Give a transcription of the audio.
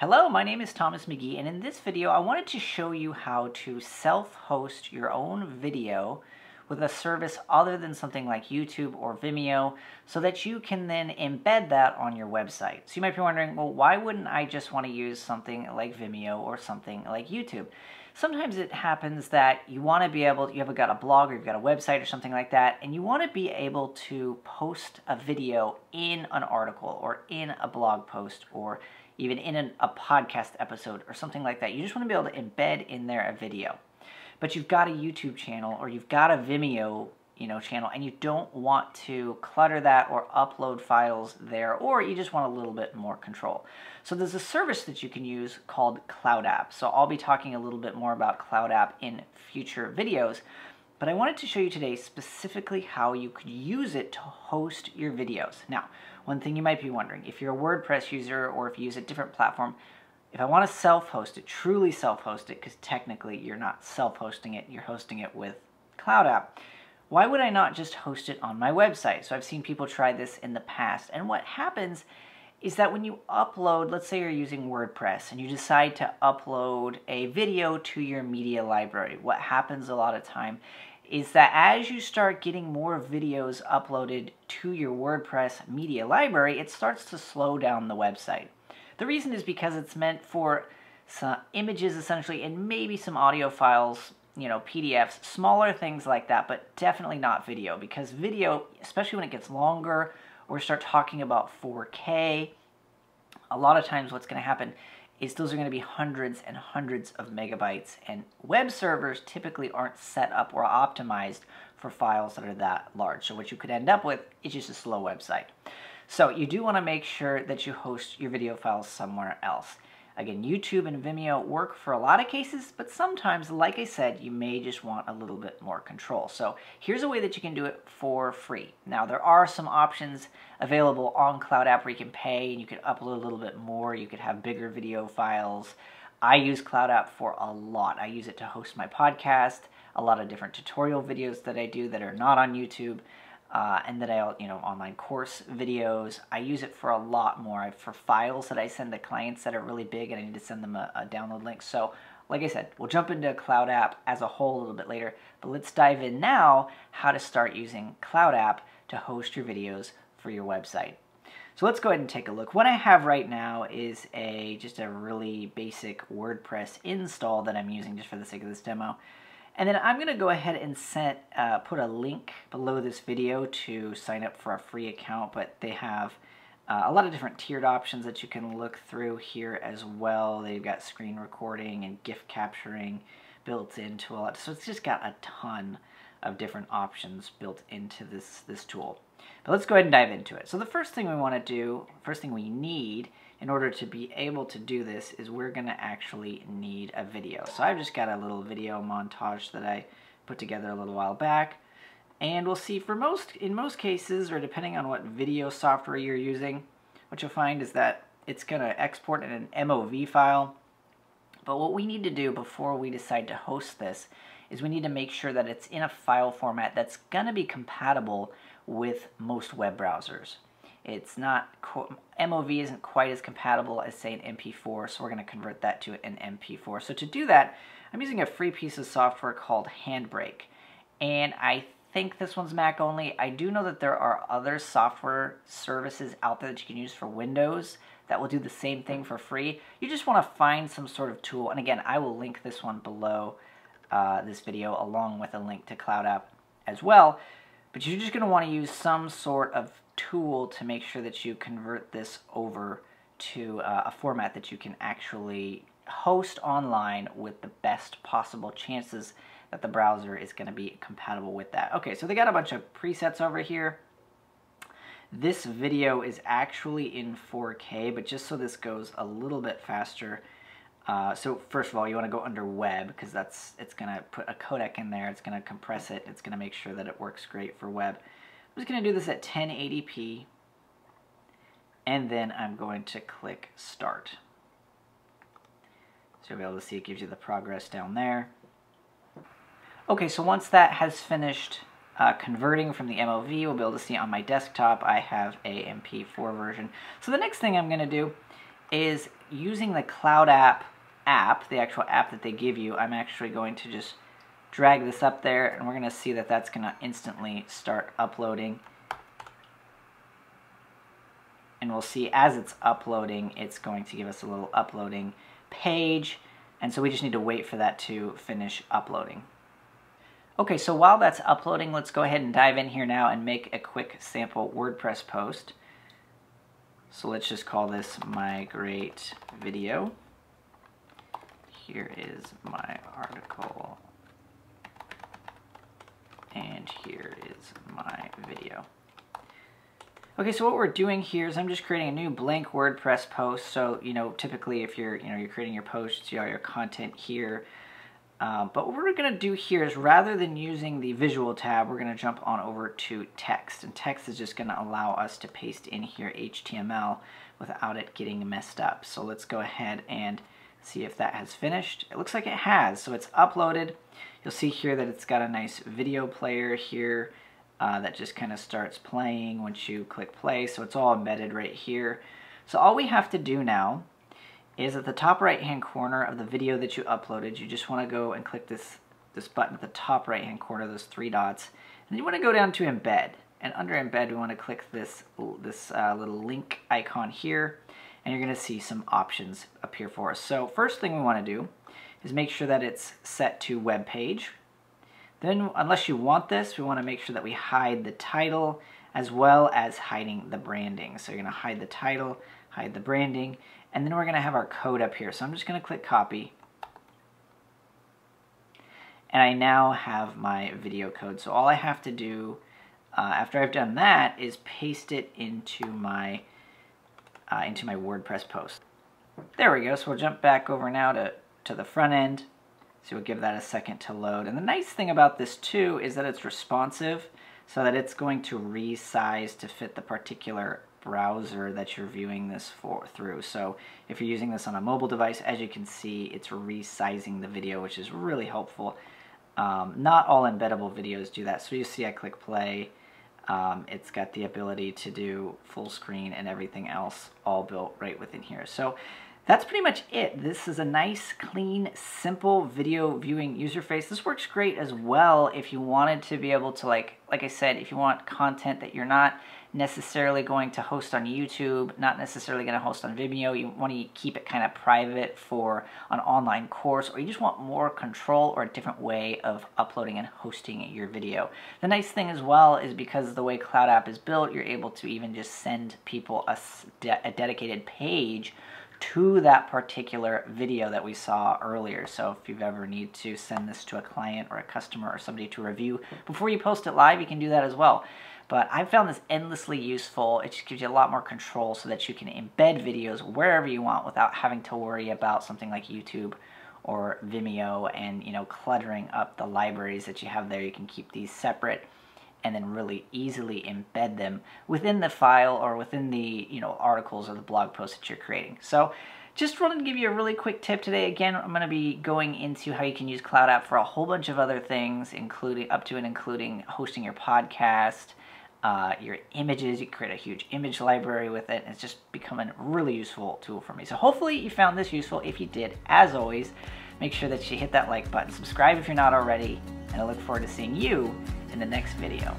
Hello, my name is Thomas McGee, and in this video I wanted to show you how to self-host your own video with a service other than something like YouTube or Vimeo so that you can then embed that on your website. So you might be wondering, well, why wouldn't I just want to use something like Vimeo or something like YouTube? Sometimes it happens that you want to be able, you have got a blog or you've got a website or something like that, and you want to be able to post a video in an article or in a blog post or even in an, a podcast episode or something like that. You just want to be able to embed in there a video. But you've got a YouTube channel or you've got a Vimeo you know channel and you don't want to clutter that or upload files there or you just want a little bit more control. So there's a service that you can use called Cloud App. So I'll be talking a little bit more about Cloud App in future videos. But I wanted to show you today specifically how you could use it to host your videos. Now, one thing you might be wondering, if you're a WordPress user or if you use a different platform, if I want to self-host it, truly self-host it, because technically you're not self-hosting it, you're hosting it with Cloud App, why would I not just host it on my website? So I've seen people try this in the past. And what happens is that when you upload, let's say you're using WordPress and you decide to upload a video to your media library, what happens a lot of time is that as you start getting more videos uploaded to your WordPress media library, it starts to slow down the website. The reason is because it's meant for images essentially and maybe some audio files, you know, PDFs, smaller things like that, but definitely not video because video, especially when it gets longer or start talking about 4K, a lot of times what's going to happen is those are going to be hundreds and hundreds of megabytes and web servers typically aren't set up or optimized for files that are that large. So what you could end up with is just a slow website. So you do want to make sure that you host your video files somewhere else. Again, YouTube and Vimeo work for a lot of cases, but sometimes, like I said, you may just want a little bit more control. So here's a way that you can do it for free. Now, there are some options available on Cloud App where you can pay and you can upload a little bit more. You could have bigger video files. I use Cloud App for a lot. I use it to host my podcast, a lot of different tutorial videos that I do that are not on YouTube uh, and then I, you know, online course videos. I use it for a lot more. I, for files that I send to clients that are really big and I need to send them a, a download link. So, like I said, we'll jump into Cloud App as a whole a little bit later. But let's dive in now how to start using Cloud App to host your videos for your website. So let's go ahead and take a look. What I have right now is a just a really basic WordPress install that I'm using just for the sake of this demo. And then I'm going to go ahead and set, uh, put a link below this video to sign up for a free account, but they have uh, a lot of different tiered options that you can look through here as well. They've got screen recording and GIF capturing built into a lot. So it's just got a ton of different options built into this, this tool. But let's go ahead and dive into it. So the first thing we want to do, first thing we need in order to be able to do this is we're to actually need a video. So I've just got a little video montage that I put together a little while back. And we'll see for most, in most cases, or depending on what video software you're using, what you'll find is that it's to export in an MOV file. But what we need to do before we decide to host this is we need to make sure that it's in a file format that's to be compatible with most web browsers. It's not, MOV isn't quite as compatible as say an MP4, so we're going to convert that to an MP4. So to do that, I'm using a free piece of software called Handbrake. And I think this one's Mac only. I do know that there are other software services out there that you can use for Windows that will do the same thing for free. You just want to find some sort of tool. And again, I will link this one below uh, this video along with a link to Cloud App as well. But you're just going to want to use some sort of tool to make sure that you convert this over to uh, a format that you can actually host online with the best possible chances that the browser is going to be compatible with that. Okay, so they got a bunch of presets over here. This video is actually in 4K, but just so this goes a little bit faster, uh, so first of all, you want to go under web because that's it's going to put a codec in there. It's going to compress it. It's going to make sure that it works great for web. Just going to do this at 1080p and then I'm going to click start. So you'll be able to see it gives you the progress down there. Okay, so once that has finished uh, converting from the MOV, we'll be able to see on my desktop I have a MP4 version. So the next thing I'm going to do is using the Cloud App app, the actual app that they give you, I'm actually going to just drag this up there and we're going to see that that's going to instantly start uploading. And we'll see as it's uploading, it's going to give us a little uploading page. And so we just need to wait for that to finish uploading. Okay, so while that's uploading, let's go ahead and dive in here now and make a quick sample WordPress post. So let's just call this my great video. Here is my article. And here is my video. Okay, so what we're doing here is I'm just creating a new blank WordPress post. So, you know, typically if you're, you know, you're creating your posts, you have your content here. Um, but what we're going to do here is rather than using the visual tab, we're going to jump on over to text. And text is just going to allow us to paste in here HTML without it getting messed up. So let's go ahead and see if that has finished. It looks like it has. So it's uploaded. You'll see here that it's got a nice video player here uh, that just kind of starts playing once you click play. So it's all embedded right here. So all we have to do now is at the top right hand corner of the video that you uploaded, you just want to go and click this, this button at the top right hand corner, those three dots, and you want to go down to embed. And under embed, we want to click this, this uh, little link icon here, and you're going to see some options appear for us. So first thing we want to do is make sure that it's set to web page. Then, unless you want this, we want to make sure that we hide the title as well as hiding the branding. So you're going to hide the title, hide the branding, and then we're going to have our code up here. So I'm just going to click copy. And I now have my video code. So all I have to do uh, after I've done that is paste it into my uh, into my WordPress post. There we go. So we'll jump back over now to, to the front end. So we'll give that a second to load. And the nice thing about this too is that it's responsive so that it's going to resize to fit the particular browser that you're viewing this for through. So if you're using this on a mobile device, as you can see, it's resizing the video, which is really helpful. Um, not all embeddable videos do that. So you see I click play. Um, it's got the ability to do full screen and everything else all built right within here. So that's pretty much it. This is a nice, clean, simple video viewing user face. This works great as well if you wanted to be able to, like, like I said, if you want content that you're not necessarily going to host on YouTube, not necessarily going to host on Vimeo. You want to keep it kind of private for an online course, or you just want more control or a different way of uploading and hosting your video. The nice thing as well is because the way Cloud App is built, you're able to even just send people a, de a dedicated page to that particular video that we saw earlier. So if you've ever need to send this to a client or a customer or somebody to review before you post it live, you can do that as well. But I found this endlessly useful. It just gives you a lot more control so that you can embed videos wherever you want without having to worry about something like YouTube or Vimeo and you know cluttering up the libraries that you have there. You can keep these separate and then really easily embed them within the file or within the you know articles or the blog posts that you're creating. So just wanted to give you a really quick tip today. Again, I'm going to be going into how you can use Cloud App for a whole bunch of other things, including up to and including hosting your podcast, uh, your images. You create a huge image library with it. It's just becoming a really useful tool for me. So hopefully you found this useful. If you did, as always, make sure that you hit that like button, subscribe if you're not already, and I look forward to seeing you in the next video.